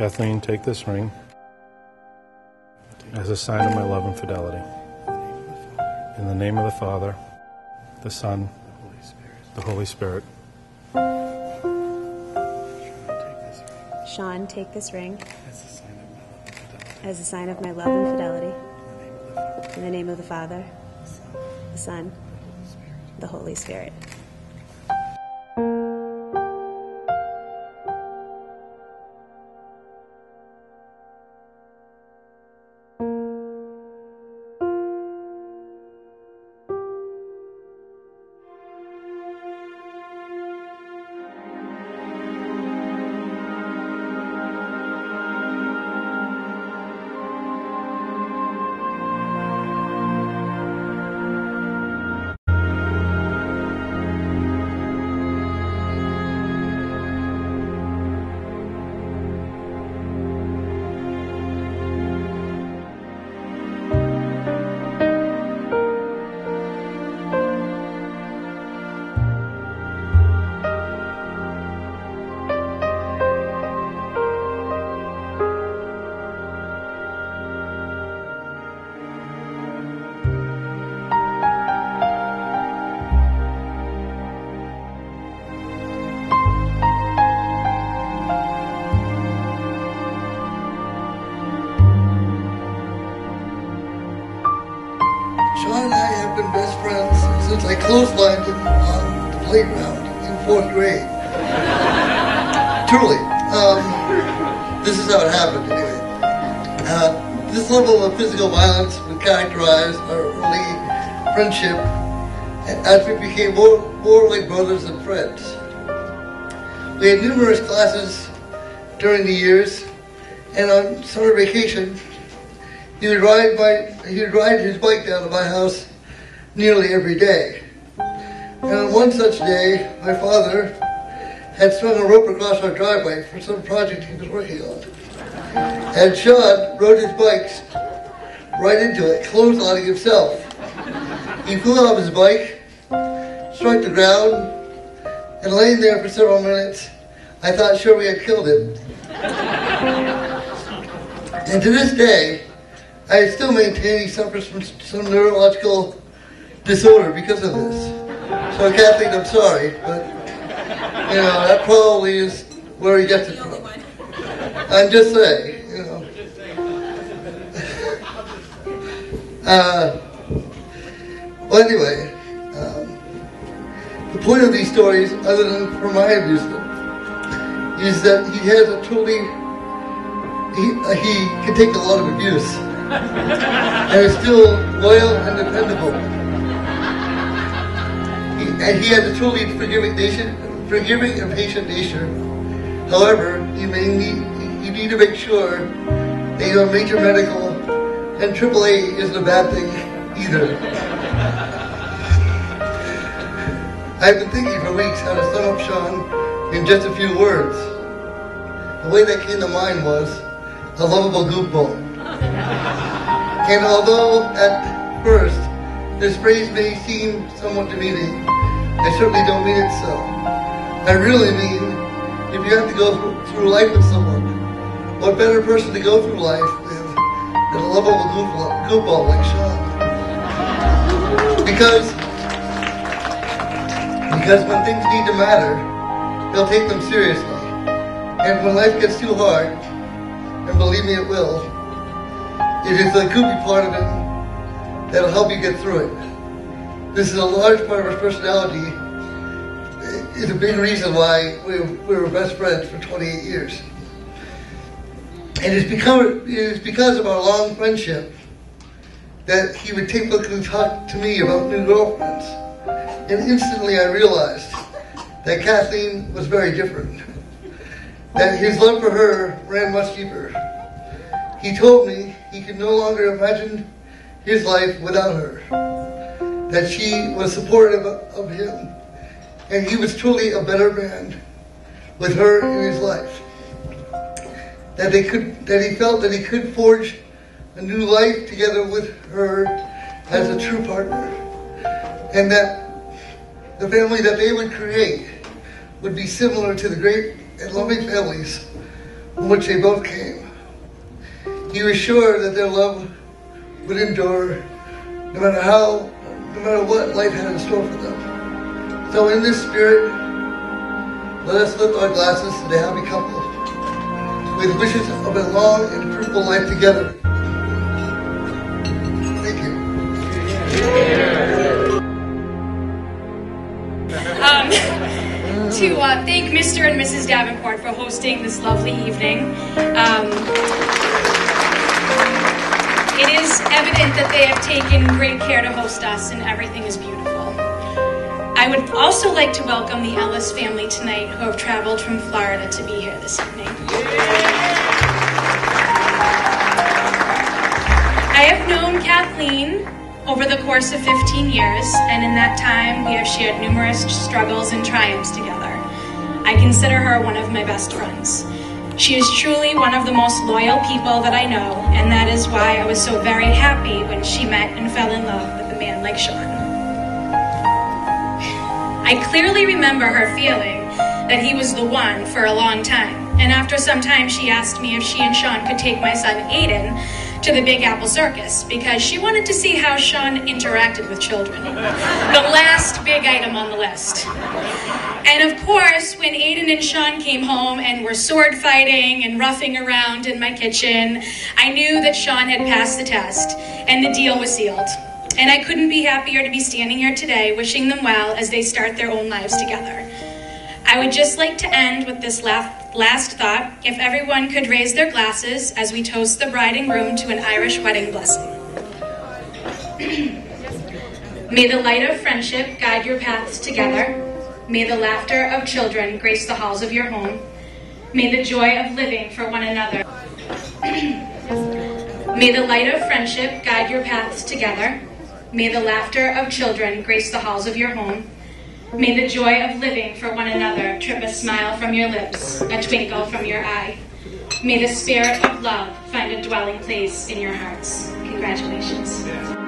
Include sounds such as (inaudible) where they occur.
Kathleen, take this ring as a sign of my love and fidelity. In the name of the Father, the Son, the Holy Spirit. Sean, take this ring as a sign of my love and fidelity. In the name of the Father, the Son, the Holy Spirit. Sean and I have been best friends since I clotheslined him on the playground in fourth grade. Truly. Um, this is how it happened, anyway. Uh, this level of physical violence would characterize our early friendship as we became more, more like brothers and friends. We had numerous classes during the years, and on summer vacation, he would ride he would ride his bike down to my house nearly every day. And on one such day, my father had strung a rope across our driveway for some project he was working on. And Sean rode his bike right into it, clotheslining himself. He flew off his bike, struck the ground, and lay there for several minutes, I thought sure we had killed him. And to this day, I still maintain he suffers from some neurological disorder because of this. So Kathleen, I'm sorry, but you know that probably is where he gets it from. I'm just saying, you know. (laughs) Uh, well, anyway, um, the point of these stories, other than for my amusement, is that he has a truly he, he can take a lot of abuse and is still loyal and dependable. He, and he has a truly forgiving nation, forgiving and patient nature. However, you may need you need to make sure that you have major medical and AAA isn't a bad thing either. I've been thinking for weeks how to sum up Sean in just a few words. The way that came to mind was a lovable goofball. And although at first this phrase may seem somewhat demeaning, I certainly don't mean it so. I really mean if you have to go through life with someone, what better person to go through life with than a lovable goofball, goofball like Sean? Because because when things need to matter, he'll take them seriously. And when life gets too hard, and believe me it will, it is the goofy part of it that'll help you get through it. This is a large part of his personality. It's a big reason why we, we were best friends for 28 years. And it's, become, it's because of our long friendship that he would typically talk to me about new girlfriends. And instantly I realized that Kathleen was very different. That his love for her ran much deeper. He told me he could no longer imagine his life without her. That she was supportive of him. And he was truly a better man with her in his life. That they could that he felt that he could forge a new life together with her as a true partner. And that the family that they would create would be similar to the great and loving families from which they both came. He was sure that their love would endure no matter how, no matter what life had in store for them. So in this spirit, let us lift our glasses to the happy couple with wishes of a long and fruitful life together. Thank you. Um, (laughs) to uh, thank Mr. and Mrs. Davenport for hosting this lovely evening. Um, it is evident that they have taken great care to host us, and everything is beautiful. I would also like to welcome the Ellis family tonight who have traveled from Florida to be here this evening. I have known Kathleen over the course of 15 years, and in that time we have shared numerous struggles and triumphs together. I consider her one of my best friends. She is truly one of the most loyal people that I know, and that is why I was so very happy when she met and fell in love with a man like Sean. I clearly remember her feeling that he was the one for a long time, and after some time, she asked me if she and Sean could take my son Aiden to the Big Apple Circus because she wanted to see how Sean interacted with children. The last big item on the list. And of course, when Aiden and Sean came home and were sword fighting and roughing around in my kitchen, I knew that Sean had passed the test and the deal was sealed. And I couldn't be happier to be standing here today wishing them well as they start their own lives together. I would just like to end with this last thought. If everyone could raise their glasses as we toast the bride and groom to an Irish wedding blessing. (clears throat) May the light of friendship guide your paths together. May the laughter of children grace the halls of your home. May the joy of living for one another. (clears throat) May the light of friendship guide your paths together. May the laughter of children grace the halls of your home. May the joy of living for one another trip a smile from your lips, a twinkle from your eye. May the spirit of love find a dwelling place in your hearts. Congratulations.